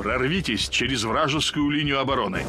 Прорвитесь через вражескую линию обороны.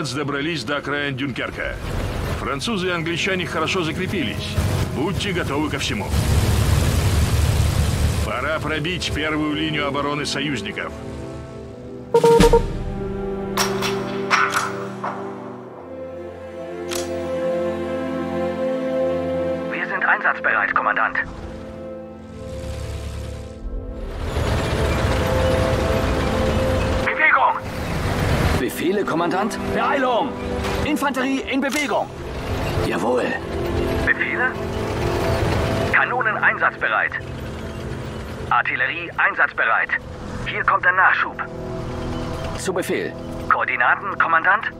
Наконец, добрались до окраин Дюнкерка. Французы и англичане хорошо закрепились. Будьте готовы ко всему. Пора пробить первую линию обороны союзников. Wir sind einsatzbereit, Kommandant. Kommandant? Beeilung! Infanterie in Bewegung! Jawohl. Befehle? Kanonen einsatzbereit. Artillerie einsatzbereit. Hier kommt der Nachschub. Zu Befehl. Koordinaten, Kommandant?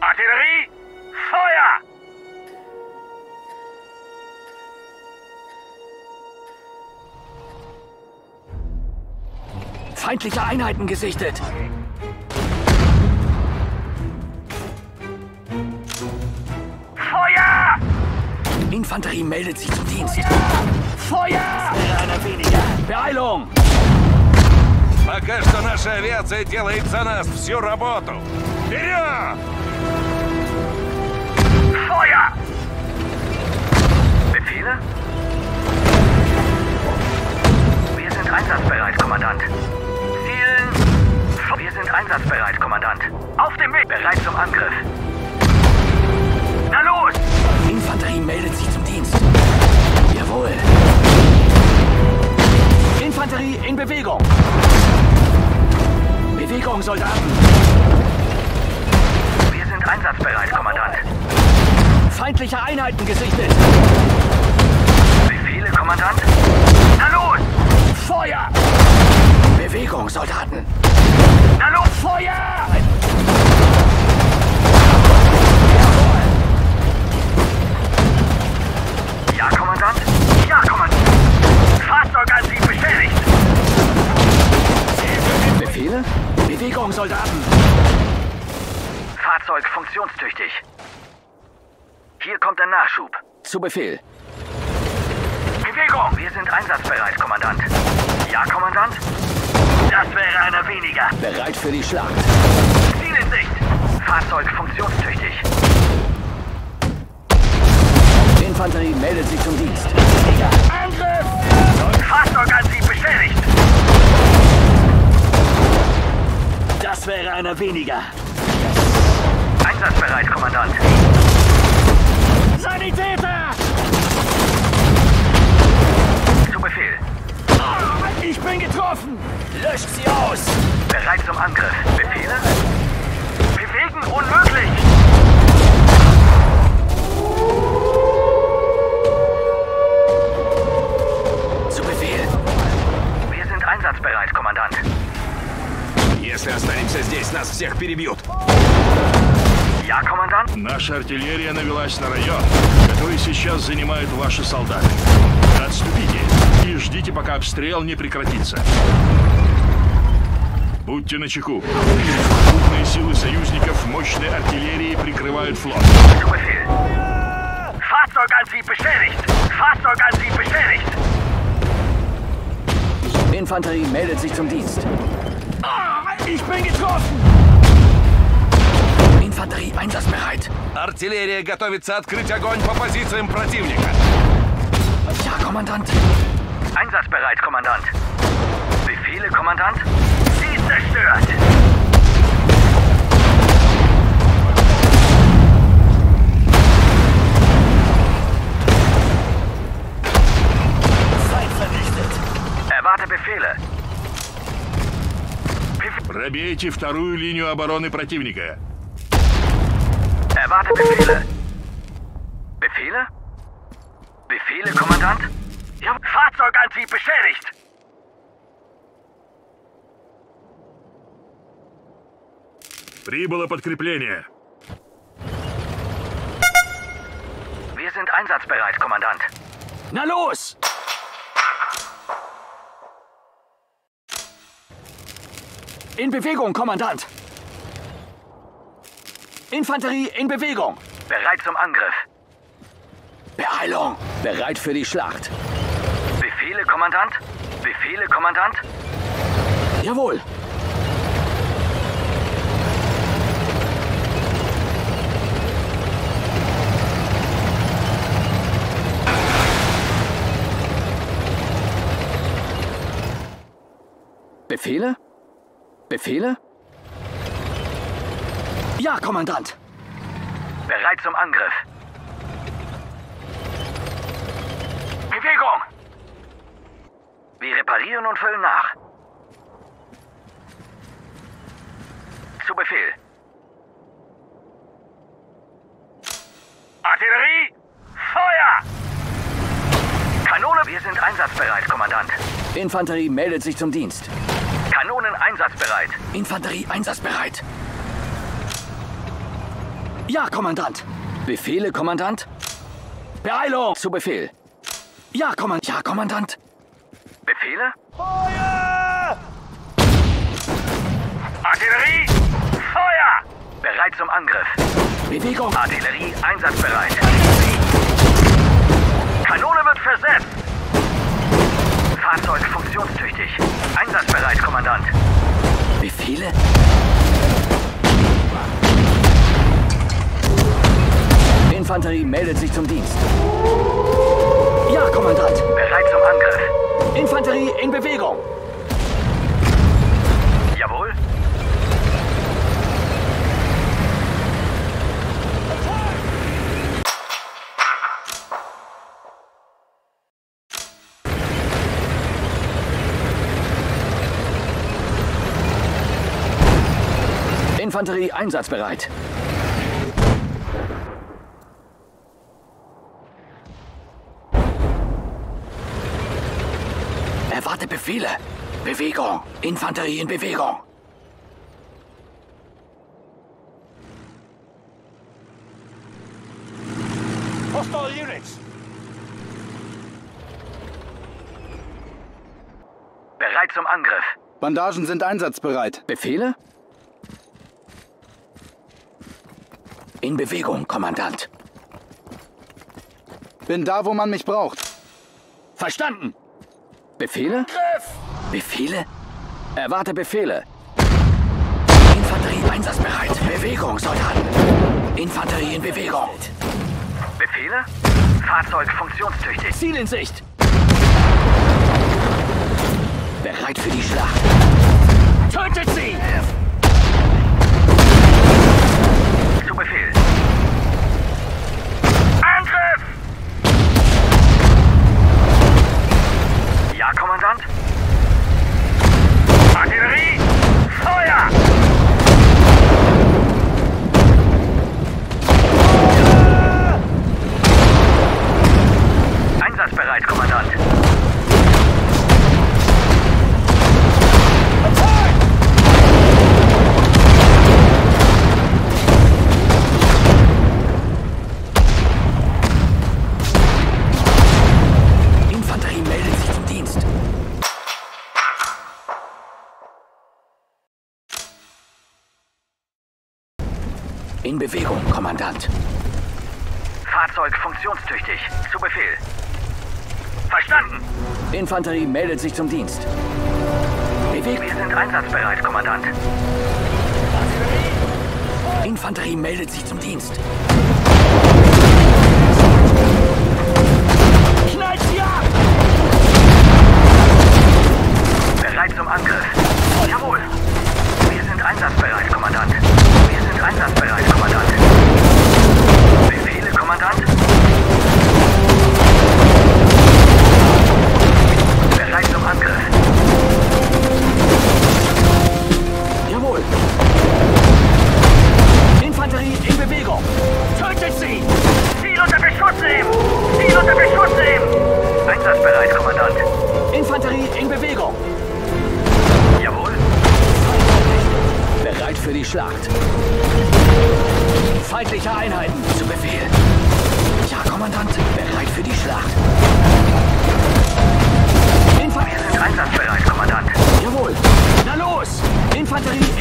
Artillerie! Feindliche Einheiten gesichtet. Feuer! Infanterie meldet sich zum Dienst. Feuer! Einer weniger. Beeilung! Пока что наша авиация делает за нас всю работу. Вперед! Feuer! Befehle? Wir sind einsatzbereit, Kommandant. Wir sind einsatzbereit, Kommandant. Auf dem Weg, bereit zum Angriff. Na los! Infanterie meldet sich zum Dienst. Jawohl. Infanterie in Bewegung. Bewegung, Soldaten. Wir sind einsatzbereit, Kommandant. Feindliche Einheiten gesichtet. Funktionstüchtig. Hier kommt der Nachschub. Zu Befehl. Bewegung! Wir sind einsatzbereit, Kommandant. Ja, Kommandant? Das wäre einer weniger. Bereit für die Schlacht. Ziel in Sicht. Fahrzeug funktionstüchtig. Infanterie meldet sich zum Dienst. Angriff! Fahrzeugantrieb beschädigt. Das wäre einer weniger Einsatzbereit, Kommandant. Sanitäter! Zu Befehl. Ich bin getroffen! Löscht sie aus! Bereit zum Angriff. Befehle? Bewegen unmöglich. Zu Befehl. Wir sind einsatzbereit, Kommandant. Если останемся здесь, нас всех перебьют. Ja, Kommandant? Наша артиллерия навелась на район, который сейчас занимают ваши солдаты. Отступите и ждите, пока обстрел не прекратится. Будьте начеку. Крупные силы союзников мощной артиллерии прикрывают флот. Infanterie meldet sich zum Dienst. Ich bin getroffen! Infanterie einsatzbereit. Артиллерия готовится открыть огонь по позициям противника. Ja, Kommandant. Einsatzbereit, Kommandant. Befehle, Kommandant? Sie zerstört. Feind vernichtet. Erwarte Befehle. Bef Пробейте вторую линию обороны противника. Erwarte Befehle. Befehle? Befehle, Kommandant? Ja, Fahrzeugantrieb beschädigt. Прибыло подкрепление. Wir sind einsatzbereit, Kommandant. Na los! In Bewegung, Kommandant! Infanterie in Bewegung! Bereit zum Angriff. Beeilung! Bereit für die Schlacht. Befehle, Kommandant? Befehle, Kommandant? Jawohl! Befehle? Befehle? Ja, Kommandant! Bereit zum Angriff. Bewegung! Wir reparieren und füllen nach. Zu Befehl. Artillerie! Feuer! Kanone, wir sind einsatzbereit, Kommandant. Infanterie meldet sich zum Dienst. Kanonen einsatzbereit. Infanterie einsatzbereit. Ja, Kommandant. Befehle, Kommandant? Beeilung! Zu Befehl. Ja, Kommandant. Ja, Kommandant. Befehle? Artillerie! Feuer! Bereit zum Angriff. Bewegung. Artillerie einsatzbereit. Kanone wird versetzt. Fahrzeug funktionstüchtig. Einsatzbereit, Kommandant. Befehle? Infanterie meldet sich zum Dienst. Ja, Kommandant. Bereit zum Angriff. Infanterie in Bewegung. Jawohl. Infanterie einsatzbereit. Erwarte Befehle. Bewegung. Infanterie in Bewegung. Hostile units! Bereit zum Angriff. Bandagen sind einsatzbereit. Befehle? In Bewegung, Kommandant. Bin da, wo man mich braucht. Verstanden. Befehle? Befehle? Erwarte Befehle. Infanterie einsatzbereit. Bewegung, Soldaten. Infanterie in Bewegung. Befehle? Fahrzeug funktionstüchtig. Ziel in Sicht. Bereit für die Schlacht. Tötet sie! Bewegung, Kommandant. Fahrzeug funktionstüchtig. Zu Befehl. Verstanden. Infanterie meldet sich zum Dienst. Bewegt. Wir sind einsatzbereit, Kommandant. Infanterie meldet sich zum Dienst.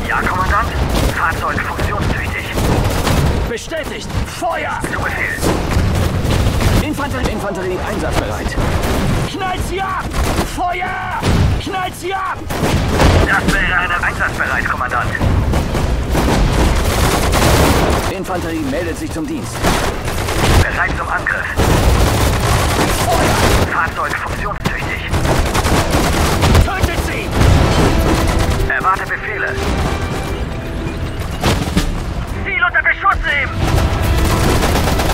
Ja, Kommandant. Fahrzeug funktionstüchtig. bestätigt. Feuer! Zu Befehl. Infanterie, Infanterie einsatzbereit. Knallt sie ab! Feuer! Knallt sie ab! Das wäre eine einsatzbereit, Kommandant. Infanterie meldet sich zum Dienst. Bereit zum Angriff. Fahrzeug funktionstüchtig. Tötet sie! Erwarte Befehle. Beschuss nehmen!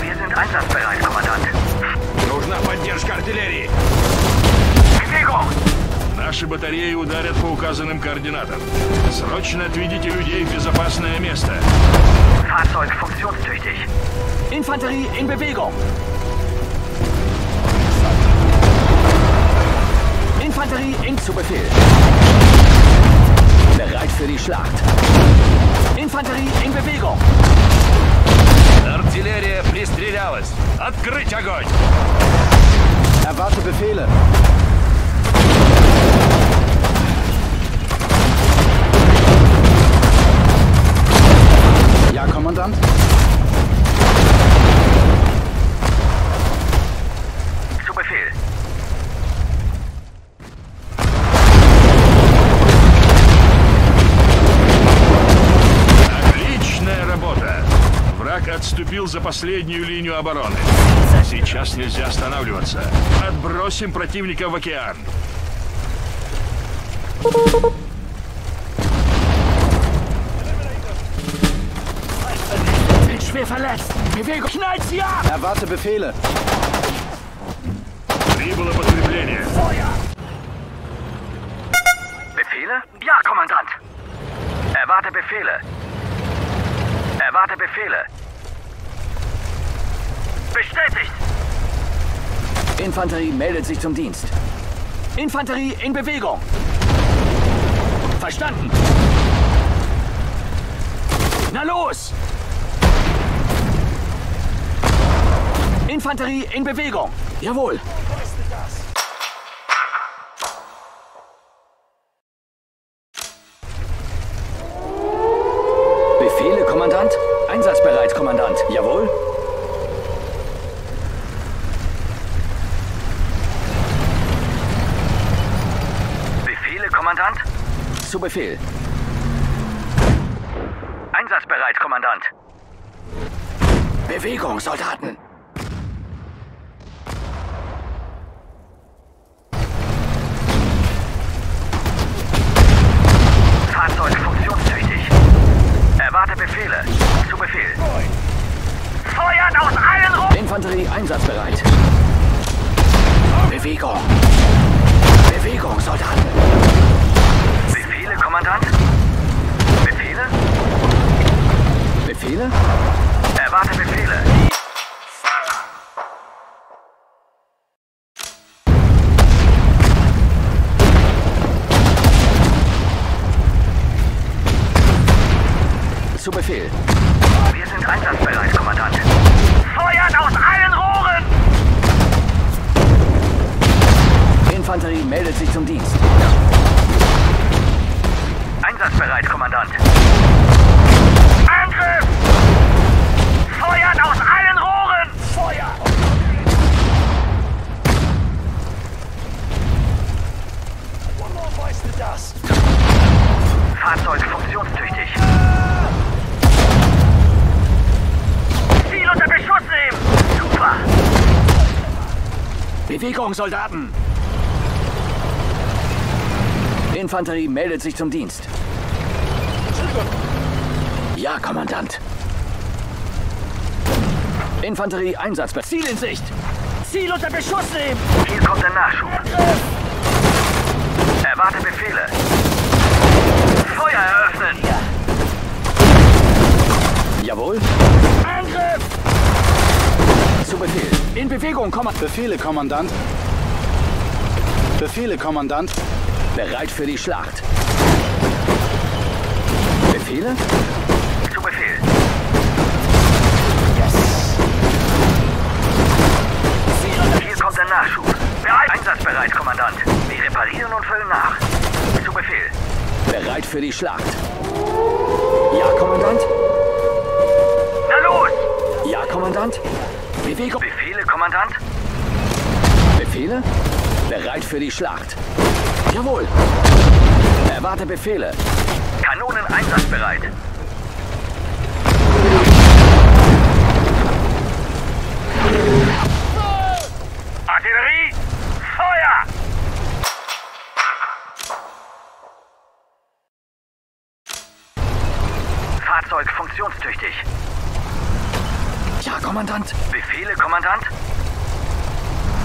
Wir sind einsatzbereit, Kommandant. Нужна поддержка артиллерии. Bewegung! Наши батареи ударят по указанным координатам. Срочно отведите людей в безопасное место. Fahrzeug funktionstüchtig. Infanterie in Bewegung. Infanterie in zu Befehl. Bereit für die Schlacht. пристрелялась. Открыть огонь! Erwarte Befehle. Отступил за последнюю линию обороны. Сейчас нельзя останавливаться. Отбросим противника в океан. Bin schwer verletzt. Bewegung. Knallt sie ab! Erwarte Befehle. Прибыло подкрепление. Befehle? Ja, Kommandant. Erwarte Befehle. Erwarte Befehle. Bestätigt! Infanterie meldet sich zum Dienst. Infanterie in Bewegung. Verstanden. Na los! Infanterie in Bewegung. Jawohl. Befehle, Kommandant? Einsatzbereit, Kommandant. Jawohl. Befehle, Kommandant? Zu Befehl. Einsatzbereit, Kommandant. Bewegung, Soldaten. Fahrzeug funktionstüchtig. Erwarte Befehle. Zu Befehl. Feuern aus allen Rohren! Infanterie einsatzbereit. Bewegung. Bewegung, Soldaten. Kommandant? Befehle? Befehle? Erwarte Befehle. Zu Befehl. Wir sind einsatzbereit, Kommandant. Feuern aus allen Rohren! Infanterie meldet sich zum Dienst. Einsatzbereit, Kommandant. Angriff! Feuern aus allen Rohren! Feuer! Fahrzeug funktionstüchtig. Ziel unter Beschuss nehmen! Super! Bewegung, Soldaten. Infanterie meldet sich zum Dienst. Ja, Kommandant. Infanterie einsatzbereit. Ziel in Sicht. Ziel unter Beschuss nehmen. Hier kommt der Nachschub. Erwarte Befehle. Feuer eröffnen! Jawohl. Angriff! Zu Befehl. In Bewegung, Kommandant. Befehle, Kommandant. Befehle, Kommandant. Bereit für die Schlacht. Befehle? Zu Befehl. Yes. Hier kommt der Nachschub. Bereit. Einsatzbereit, Kommandant. Wir reparieren und füllen nach. Zu Befehl. Bereit für die Schlacht. Ja, Kommandant? Na los! Ja, Kommandant? Bewegung. Befehle, Kommandant? Befehle? Bereit für die Schlacht. Jawohl. Erwarte Befehle. Kanonen einsatzbereit. Artillerie! Feuer! Fahrzeug funktionstüchtig. Ja, Kommandant. Befehle, Kommandant?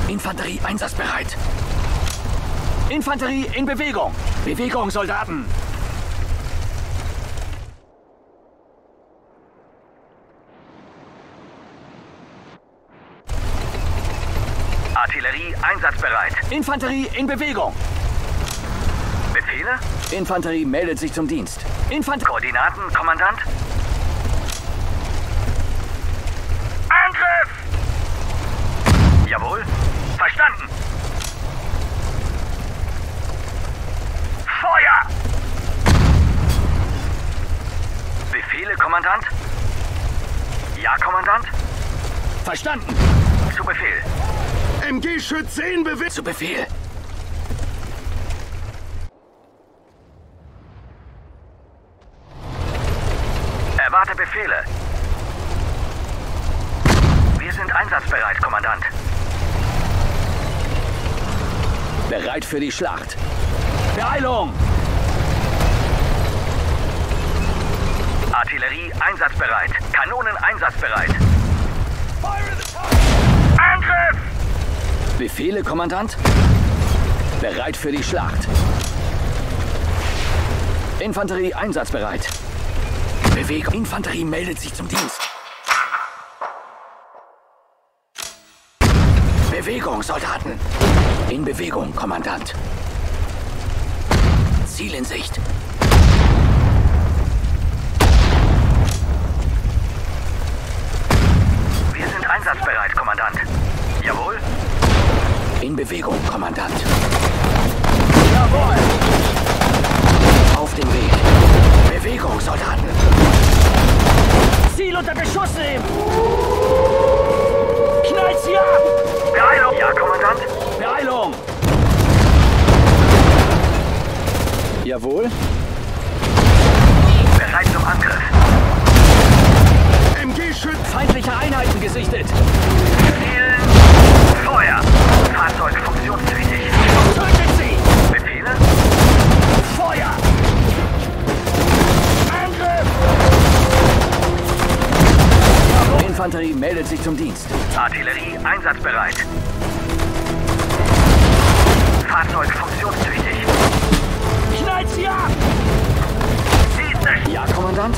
Infanterie einsatzbereit. Infanterie in Bewegung. Bewegung, Soldaten. Artillerie einsatzbereit. Infanterie in Bewegung. Befehle? Infanterie meldet sich zum Dienst. Infanterie. Koordinaten, Kommandant? Angriff! Jawohl. Verstanden. Feuer! Befehle, Kommandant? Ja, Kommandant? Verstanden. Zu Befehl. MG-Schütze in Bewegung. Zu Befehl. Erwarte Befehle. Wir sind einsatzbereit, Kommandant. Bereit für die Schlacht. Beeilung! Artillerie einsatzbereit. Kanonen einsatzbereit. Angriff! Befehle, Kommandant? Bereit für die Schlacht. Infanterie einsatzbereit. Bewegung. Infanterie meldet sich zum Dienst. Bewegung, Soldaten. In Bewegung, Kommandant. Ziel in Sicht. Wir sind einsatzbereit, Kommandant. Jawohl. In Bewegung, Kommandant. Jawohl! Auf den Weg. Bewegung, Soldaten. Ziel unter Beschuss nehmen! Knallt sie ab! Beeilung! Ja, Kommandant? Beeilung! Jawohl. Bereit zum Angriff. MG-Schütze. Feindliche Einheiten gesichtet! Zielen. Meldet sich zum Dienst. Artillerie einsatzbereit. Fahrzeug funktionstüchtig. Knallt sie ab! Diese Ja, Kommandant?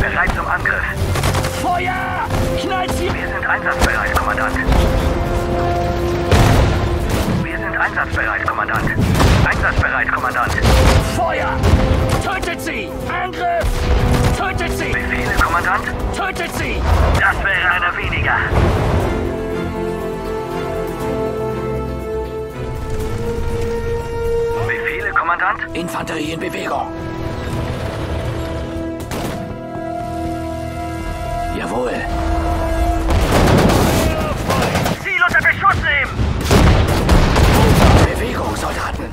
bereit zum Angriff. Feuer! Knallt sie! Wir sind einsatzbereit, Kommandant. Wir sind einsatzbereit, Kommandant. Einsatzbereit, Kommandant. Feuer! Tötet sie! Angriff! Tötet sie! Befehle, Kommandant? Tötet sie! Das wäre einer weniger. Befehle, Kommandant? Infanterie in Bewegung. Jawohl. Ziel unter Beschuss nehmen! Bewegung, Soldaten.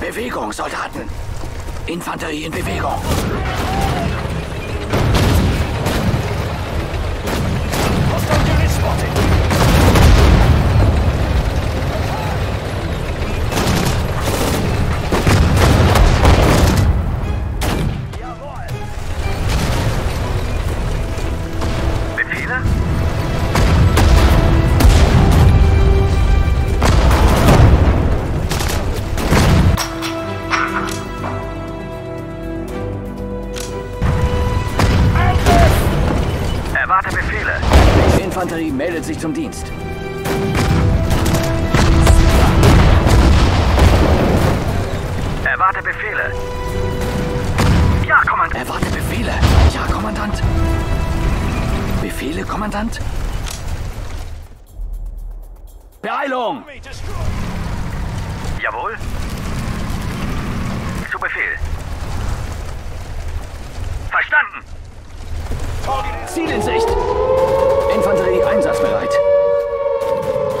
Bewegung, Soldaten. Infanterie in Bewegung. Infanterie meldet sich zum Dienst. Erwarte Befehle. Ja, Kommandant. Erwarte Befehle. Ja, Kommandant. Befehle, Kommandant? Beeilung! Jawohl. Zu Befehl. Verstanden. Ziel in Sicht. Infanterie einsatzbereit.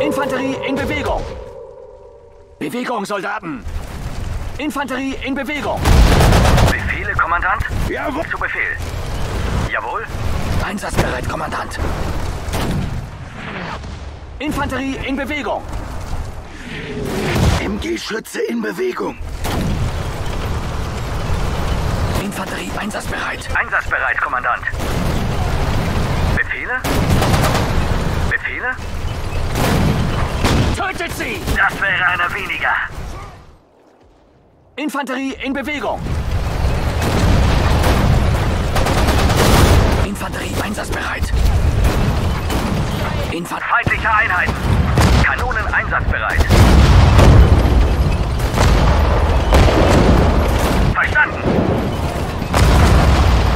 Infanterie in Bewegung. Bewegung, Soldaten. Infanterie in Bewegung. Befehle, Kommandant? Jawohl. Zu Befehl. Jawohl. Einsatzbereit, Kommandant. Infanterie in Bewegung. MG-Schütze in Bewegung. Infanterie einsatzbereit. Einsatzbereit, Kommandant. Befehle? Befehle? Tötet sie! Das wäre einer weniger. Infanterie in Bewegung. Infanterie einsatzbereit. Infant Feindliche Einheiten. Kanonen einsatzbereit. Verstanden.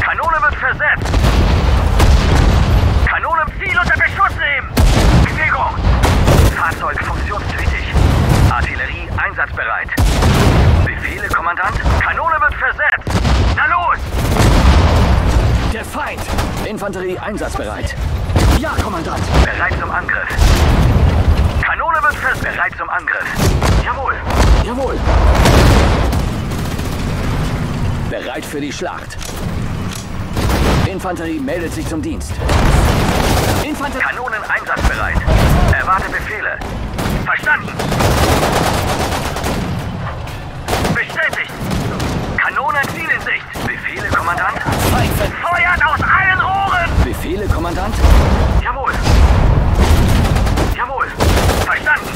Kanone wird versetzt. Kanone im Ziel unter Beschuss nehmen. Bewegung. Fahrzeug funktionstüchtig. Artillerie einsatzbereit. Befehle, Kommandant. Kanone wird versetzt. Na los. der Feind. Infanterie einsatzbereit. Ja, Kommandant. Bereit zum Angriff. Kanone wird versetzt. Bereit zum Angriff. Jawohl. Jawohl. Bereit für die Schlacht. Infanterie meldet sich zum Dienst. Infanterie. Kanonen einsatzbereit. Erwarte Befehle. Verstanden. Bestätigt. Kanonen Ziel in Sicht. Befehle, Kommandant. Feind. ver- Feuern aus allen Rohren. Befehle, Kommandant. Jawohl. Jawohl. Verstanden.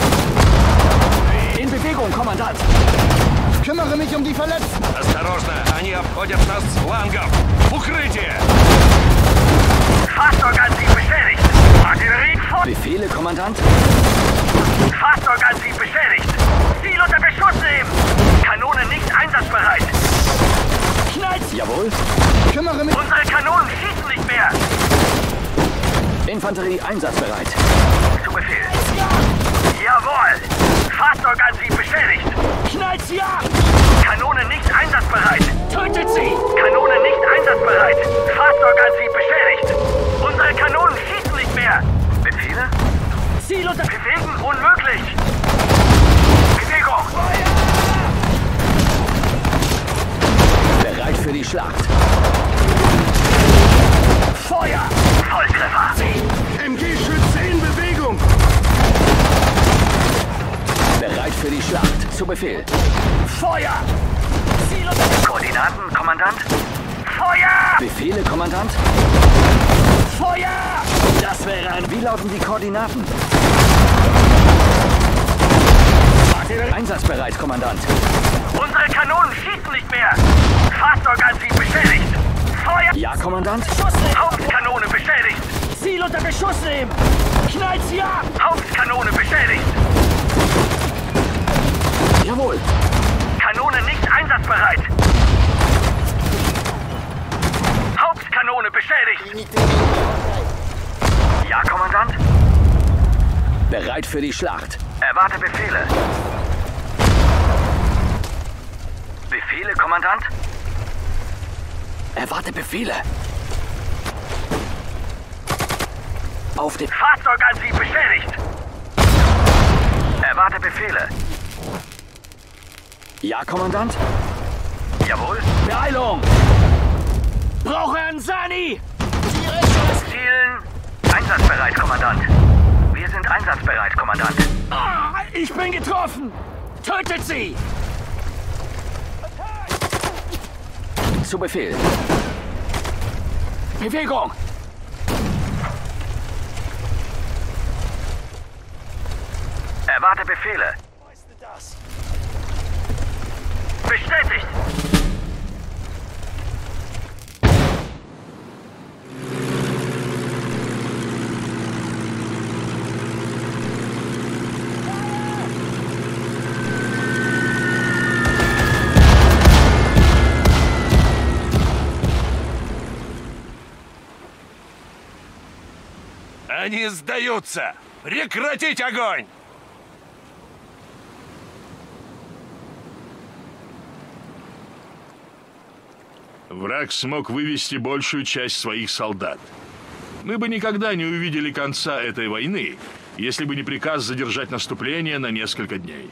In Bewegung, Kommandant. Kümmere mich um die Verletzten. Осторожно, они обходят нас с флангов. Укрытие! Fahrzeugantrieb beschädigt. Artillerie vor. Befehle, Kommandant. Fahrzeugantrieb beschädigt. Ziel unter Beschuss nehmen. Kanone nicht einsatzbereit. Knallt. Jawohl. Kümmere mich. Unsere Kanonen schießen nicht mehr. Infanterie einsatzbereit. Zu Befehl. Jawohl. Fahrzeugantrieb beschädigt. Knallt sie ab. Kanone nicht einsatzbereit. Tötet sie. Kanone nicht einsatzbereit. Fahrzeugantrieb beschädigt. Unsere Kanonen schießen nicht mehr. Befehle? Ziel unter... Bewegen unmöglich. Bewegung. Bereit für die Schlacht. Feuer. Volltreffer. MG-Schütze in Bewegung. Bereit für die Schlacht. Zu Befehl. Feuer. Ziel unter... Koordinaten, Kommandant. Feuer! Befehle, Kommandant. Feuer. Das wäre ein... Wie lauten die Koordinaten? Einsatzbereit, Kommandant. Unsere Kanonen schießen nicht mehr. Fahrzeugantrieb beschädigt. Feuer! Ja, Kommandant. Hauptkanone beschädigt. Ziel unter Beschuss nehmen. Knallt sie ab. Hauptkanone beschädigt. Jawohl. Kanone nicht einsatzbereit. Hauptkanone beschädigt. Ja, Kommandant. Bereit für die Schlacht. Erwarte Befehle. Befehle, Kommandant? Erwarte Befehle. Auf den... Fahrzeugantrieb beschädigt. Erwarte Befehle. Ja, Kommandant. Jawohl. Beeilung. Brauche einen Sani. Zielen. Einsatzbereit, Kommandant. Wir sind einsatzbereit, Kommandant. Ah, ich bin getroffen. Tötet sie. Zu Befehl. Bewegung. Erwarte Befehle. Они сдаются! Прекратить огонь! Враг смог вывести большую часть своих солдат. Мы бы никогда не увидели конца этой войны, если бы не приказ задержать наступление на несколько дней.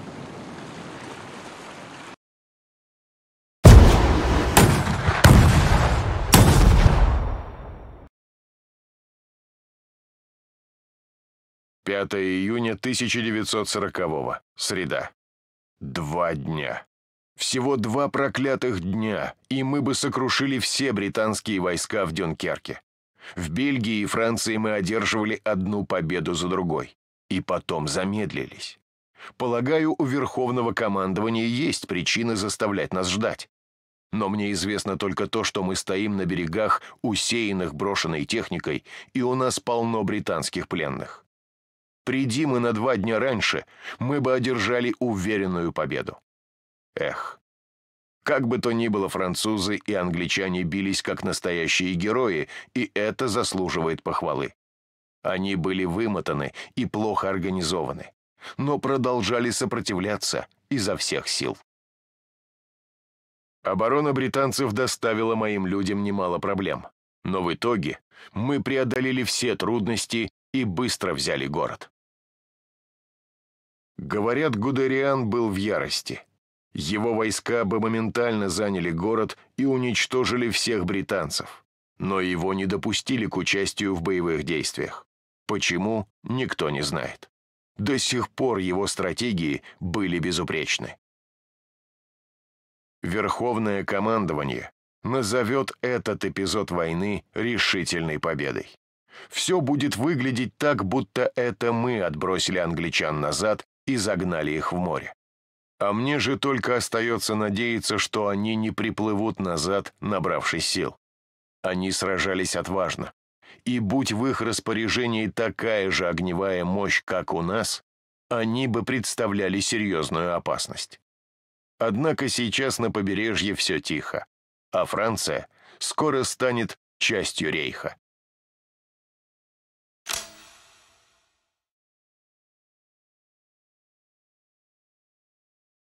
Пятое июня 1940-го. Среда. Два дня. Всего два проклятых дня, и мы бы сокрушили все британские войска в Дюнкерке. В Бельгии и Франции мы одерживали одну победу за другой. И потом замедлились. Полагаю, у Верховного командования есть причины заставлять нас ждать. Но мне известно только то, что мы стоим на берегах, усеянных брошенной техникой, и у нас полно британских пленных. Приди мы на два дня раньше, мы бы одержали уверенную победу. Эх. Как бы то ни было, французы и англичане бились как настоящие герои, и это заслуживает похвалы. Они были вымотаны и плохо организованы, но продолжали сопротивляться изо всех сил. Оборона британцев доставила моим людям немало проблем, но в итоге мы преодолели все трудности и быстро взяли город. Говорят, Гудериан был в ярости. Его войска бы моментально заняли город и уничтожили всех британцев. Но его не допустили к участию в боевых действиях. Почему, никто не знает. До сих пор его стратегии были безупречны. Верховное командование назовет этот эпизод войны решительной победой. Все будет выглядеть так, будто это мы отбросили англичан назад и загнали их в море. А мне же только остается надеяться, что они не приплывут назад, набравшись сил. Они сражались отважно. И будь в их распоряжении такая же огневая мощь, как у нас, они бы представляли серьезную опасность. Однако сейчас на побережье все тихо, а Франция скоро станет частью рейха.